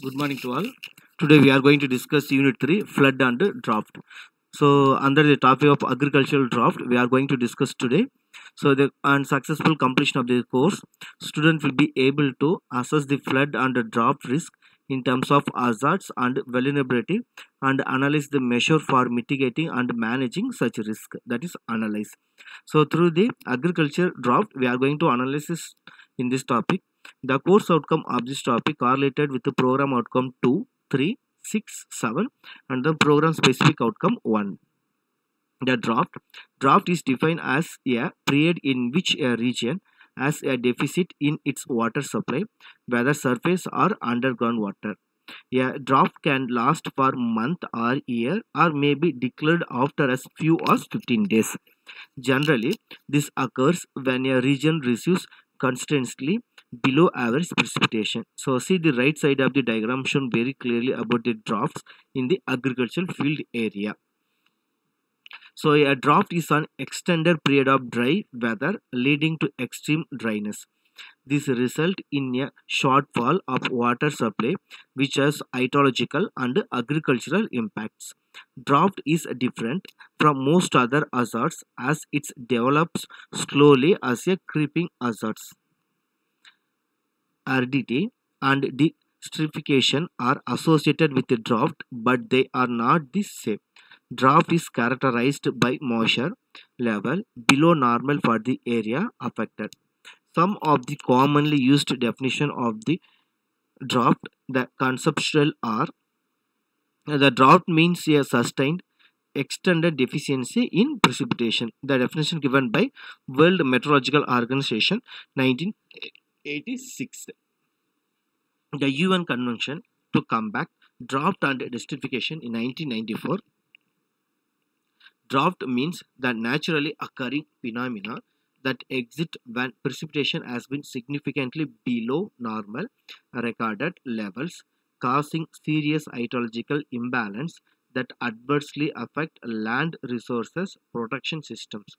Good morning to all. Today we are going to discuss Unit 3 Flood and Draft. So, under the topic of agricultural draft, we are going to discuss today. So, the on successful completion of the course, student will be able to assess the flood and draft risk in terms of hazards and vulnerability and analyze the measure for mitigating and managing such risk. That is analyze. So, through the agriculture draft, we are going to analyze in this topic. The course outcome of this topic correlated with the program outcome 2, 3, 6, 7 and the program specific outcome 1. The draft. Draft is defined as a period in which a region has a deficit in its water supply, whether surface or underground water. A draft can last for month or year or may be declared after as few as 15 days. Generally, this occurs when a region receives constantly below average precipitation. So see the right side of the diagram shown very clearly about the drafts in the agricultural field area. So a draft is an extended period of dry weather leading to extreme dryness. This result in a shortfall of water supply which has hydrological and agricultural impacts. Drought is different from most other hazards as it develops slowly as a creeping hazards. Aridity and desertification are associated with the drought but they are not the same. Drought is characterized by moisture level below normal for the area affected. Some of the commonly used definition of the drought, the conceptual are the drought means a sustained extended deficiency in precipitation. The definition given by World Meteorological Organization 1986. The UN Convention to combat drought and desertification in 1994 Drought means the naturally occurring phenomena that exist when precipitation has been significantly below normal recorded levels, causing serious hydrological imbalance that adversely affect land resources protection systems.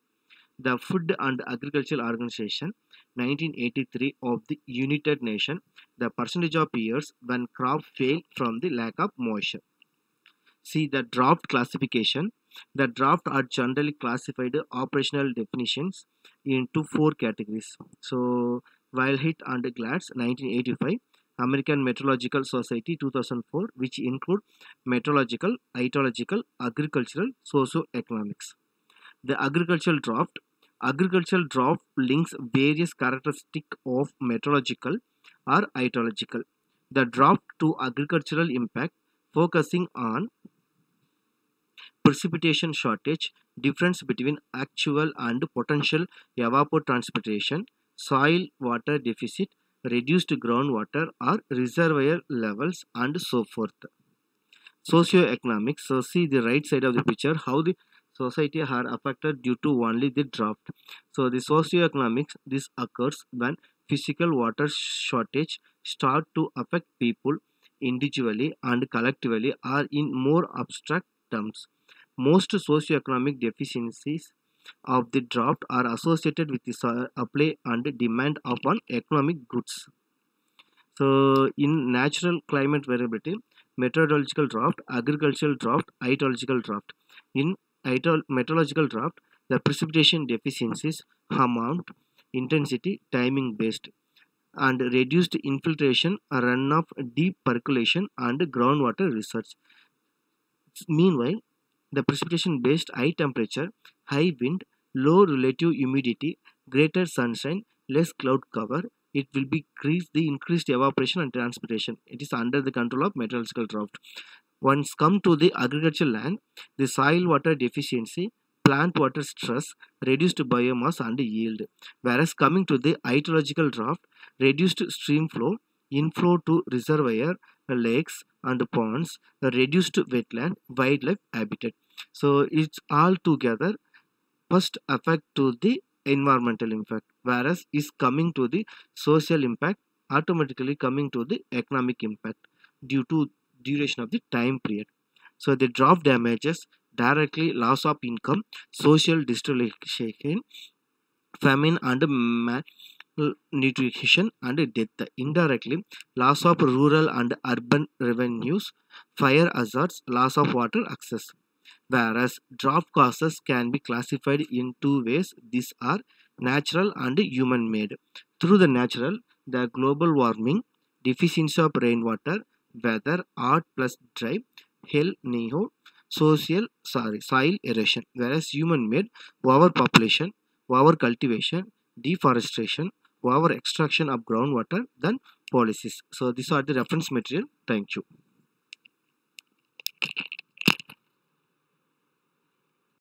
The Food and Agricultural Organization 1983 of the United Nations, the percentage of years when crop fail from the lack of moisture. See the draft classification the draft are generally classified operational definitions into four categories. So, Wilhite and Glantz 1985, American Meteorological Society 2004, which include meteorological, hydrological, agricultural, socio-economics. The agricultural draft. Agricultural draft links various characteristics of meteorological or hydrological. The draft to agricultural impact focusing on precipitation shortage, difference between actual and potential evapotranspiration, soil water deficit, reduced groundwater or reservoir levels and so forth. Socioeconomics, so see the right side of the picture how the society are affected due to only the drought. So the socioeconomics, this occurs when physical water shortage start to affect people individually and collectively or in more abstract terms. Most socioeconomic deficiencies of the drought are associated with the supply and demand upon economic goods. So, in natural climate variability, meteorological drought, agricultural drought, hydrological drought. In meteorological drought, the precipitation deficiencies amount, intensity, timing based, and reduced infiltration, runoff, deep percolation, and groundwater research. Meanwhile, the precipitation based high temperature, high wind, low relative humidity, greater sunshine, less cloud cover, it will be increase the increased evaporation and transpiration. It is under the control of meteorological drought. Once come to the agricultural land, the soil water deficiency, plant water stress, reduced biomass and yield. Whereas coming to the hydrological drought, reduced stream flow, inflow to reservoir, lakes and ponds, reduced wetland, wildlife habitat. So it's all together first affect to the environmental impact whereas is coming to the social impact automatically coming to the economic impact due to duration of the time period. So the drought damages directly loss of income, social distress, famine and l- nutrition and death. Indirectly, loss of rural and urban revenues, fire hazards, loss of water access. Whereas drought causes can be classified in two ways. These are natural and human made. Through the natural, the global warming, deficiency of rainwater, weather, hot plus dry, El Nino, social sorry soil erosion. Whereas human made, overpopulation, over cultivation, deforestation, over extraction of groundwater, then policies. So these are the reference material. Thank you.